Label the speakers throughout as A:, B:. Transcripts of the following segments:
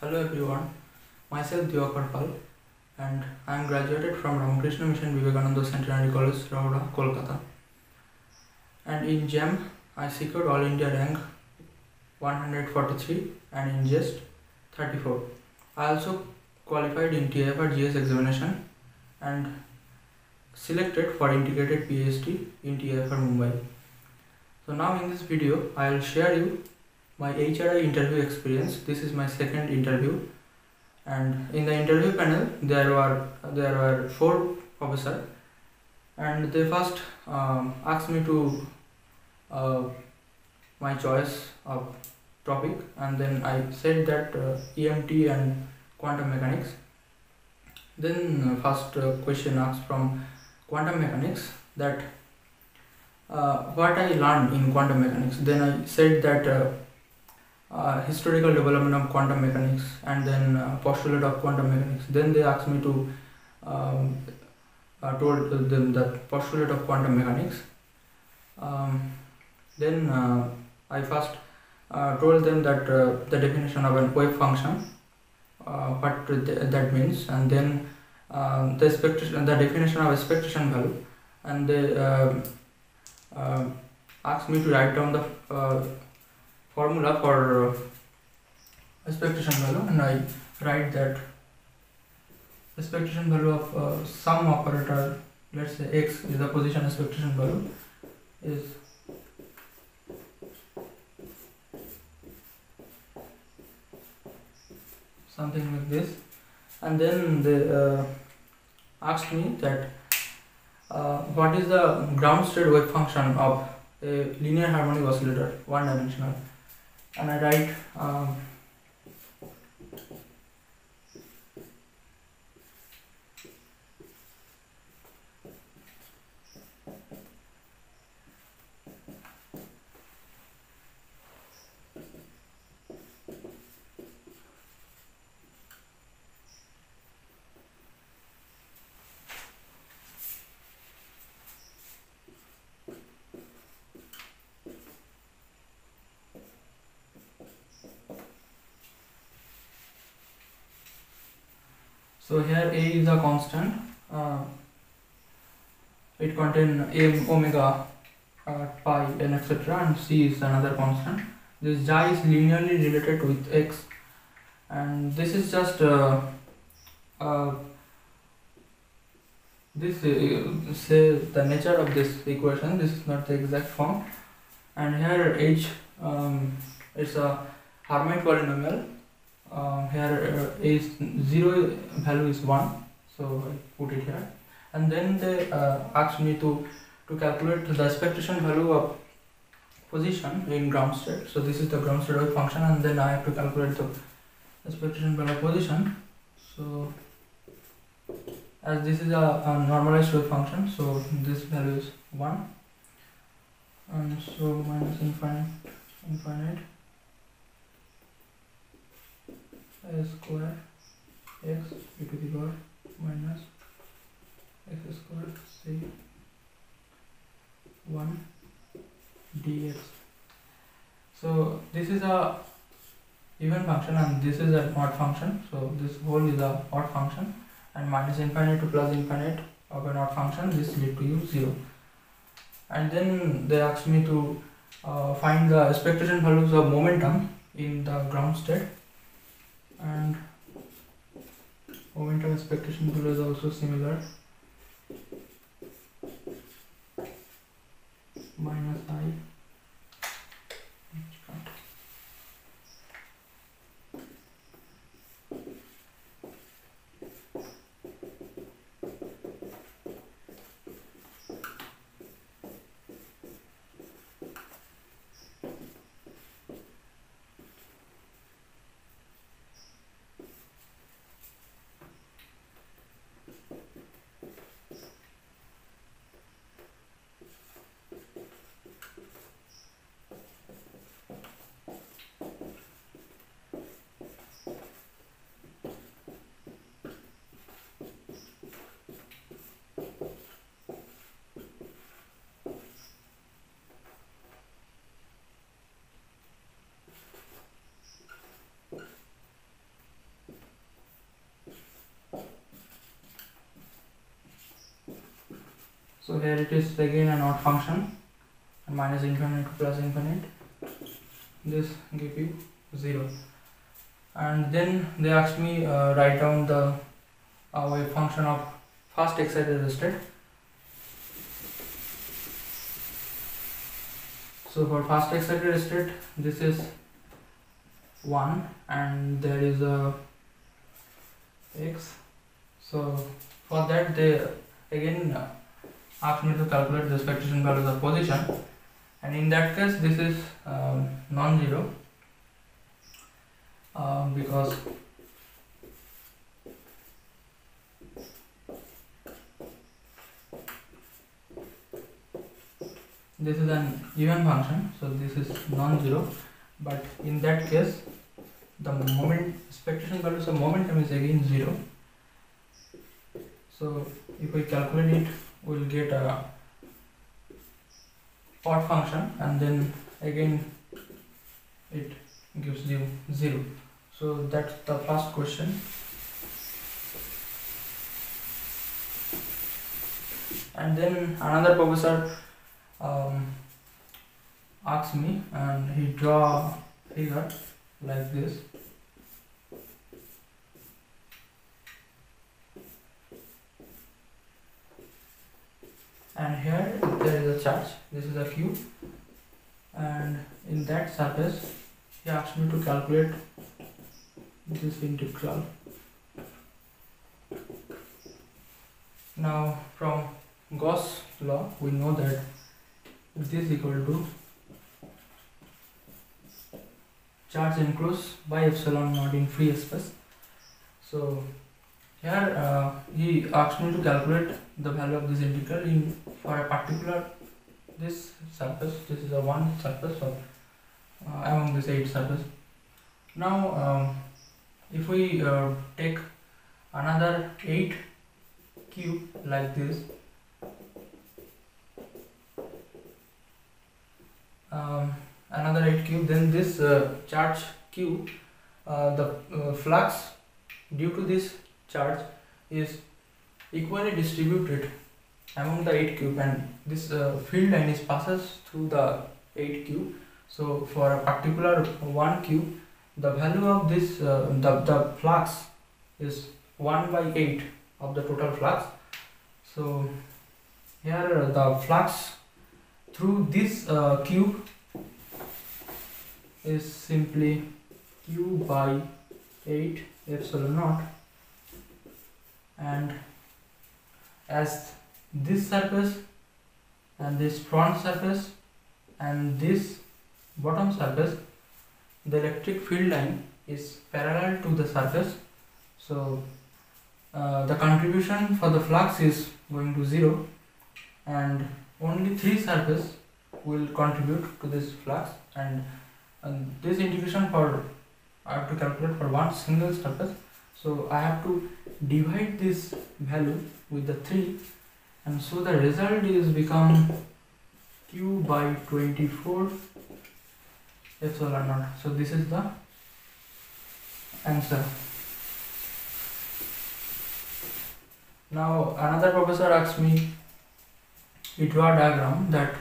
A: Hello everyone, myself Dibakar Pal and I am graduated from Ramakrishna Mission Vivekananda Centenary College, Rahara, Kolkata. And in JAM, I secured All India rank 143 and in JEST 34. I also qualified in TIFR GS examination and selected for integrated PhD in TIFR Mumbai. So now in this video, I will share you my HRI interview experience. This is my second interview, and in the interview panel there were there were four officers, and they first um, asked me to uh, my choice of topic, and then I said that uh, EMT and quantum mechanics. Then uh, first uh, question asked from quantum mechanics that uh, what I learned in quantum mechanics. Then I said that uh, historical development of quantum mechanics and then uh, postulate of quantum mechanics. Then they asked me to um, uh, told them that postulate of quantum mechanics. Um, then uh, I first uh, told them that the definition of a wave function, what th- that means, and then um, the expectation, the definition of expectation value, and they asked me to write down the formula for expectation value and I write that expectation value of uh, some operator let's say x is the position expectation value is something like this. And then they uh, asked me that uh, what is the ground state wave function of a linear harmonic oscillator one dimensional and I write um, So here A is a constant. Uh, it contains m omega uh, pi and etc. And C is another constant. This xi is linearly related with x, and this is just uh, uh, this uh, say the nature of this equation. This is not the exact form, and here h um, is a Hermite polynomial um, here uh, is zero value is one so I put it here. And then they uh, asked me to to calculate the expectation value of position in ground state. So this is the ground state wave function and then I have to calculate the expectation value of position. So as this is a, a normalized wave function so this value is 1 and so minus infinite infinite a square x e to the power minus x square c 1 dx. So this is a even function and this is an odd function. So this whole is a odd function and minus infinite to plus infinite of an odd function this lead to you 0 and then they asked me to uh, find the expectation values of momentum in the ground state and momentum expectation value is also similar. Minus i so here it is again an odd function. Minus infinite to plus infinite. This give you 0 and then they asked me uh, write down the uh, wave function of fast excited state so for fast excited state this is 1 and there is a x. So for that they again asked me to calculate the expectation values of position. And in that case this is um, non-zero. Um, because this is an even function so this is non-zero. But in that case the moment expectation values of momentum is again zero. So if we calculate it we'll get a odd function and then again it gives you zero. So that's the first question. And then another professor um, asked me and he draw figure like this and here there is a charge this is a cube and in that surface he asked me to calculate this integral. Now from Gauss law we know that this is equal to charge enclosed by epsilon naught in free space. So here uh, he asked me to calculate the value of this integral in for a particular this surface. This is a one surface of uh, among these eight surfaces now um, if we uh, take another 8 cube like this um, another 8 cube then this uh, charge q uh, the uh, flux due to this charge is equally distributed among the 8 cube and this uh, field line is passes through the 8 cube. So for a particular 1 cube the value of this uh, the, the flux is 1 by 8 of the total flux. So here the flux through this uh, cube is simply q by 8 epsilon naught and as this surface and this front surface and this bottom surface the electric field line is parallel to the surface. So uh, the contribution for the flux is going to zero and only three surface will contribute to this flux. And and this integration for I have to calculate for one single surface so I have to divide this value with the 3 and so the result is become q by 24 epsilon naught. So this is the answer. Now another professor asked me to draw a diagram that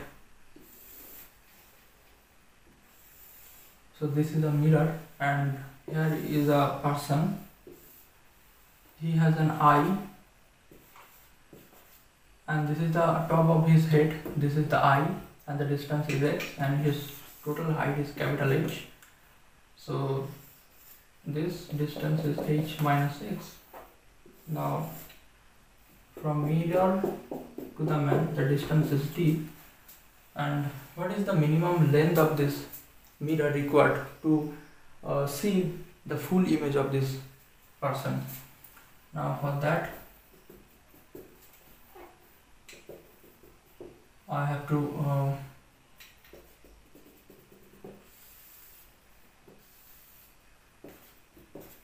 A: so this is a mirror and here is a person he has an eye. And this is the top of his head. This is the eye. And the distance is x. And his total height is capital H. So this distance is h minus x. Now from mirror to the man the distance is d and what is the minimum length of this mirror required to uh, see the full image of this person now for that I have to uh,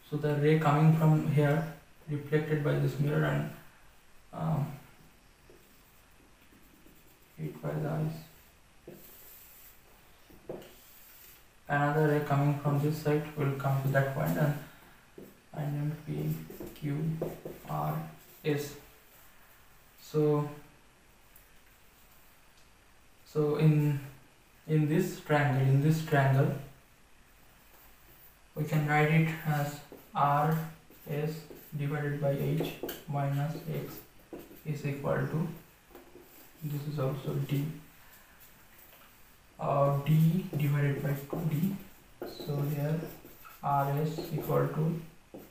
A: so the ray coming from here reflected by this mirror and um, hit by the eyes. Another ray coming from this side will come to that point and I named P, Q, R, S. So so in in this triangle in this triangle we can write it as r s divided by h minus x is equal to this is also d uh, d divided by 2d so here rs equal to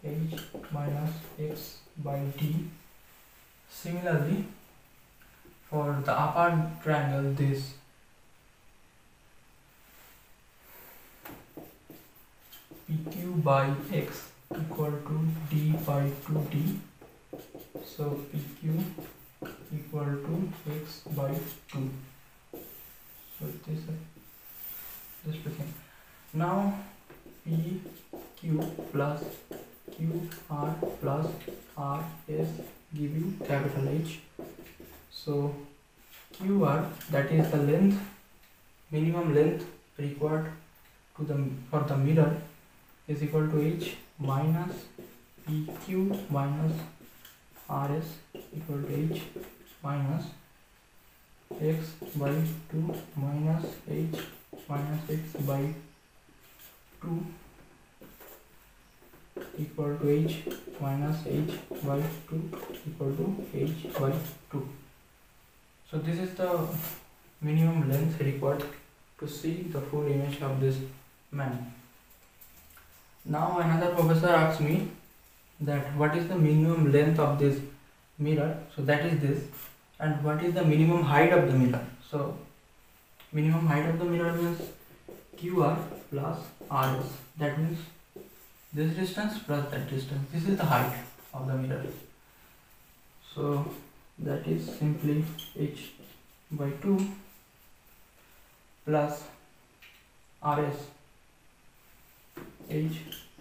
A: h minus x by d similarly for the upper triangle this pq by x equal to d by 2d so pq equal to x by 2 so this is just a now pq plus qr plus r is giving capital h. So qr that is the length minimum length required to the for the mirror is equal to h minus pq minus rs equal to h minus x by 2 minus h minus x by 2 equal to h minus h by 2 equal to h by 2 so this is the minimum length required to see the full image of this man. Now another professor asked me that what is the minimum length of this mirror? So that is this. And what is the minimum height of the mirror? So minimum height of the mirror means qr plus rs that means this distance plus that distance. This is the height of the mirror so that is simply h by 2 plus rs. h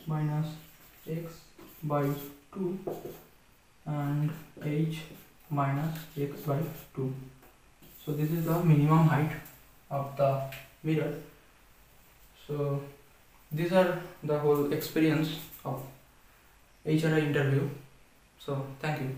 A: minus x by 2 and h minus x by 2 so this is the minimum height of the mirror so these are the whole experience of HRI interview. So thank you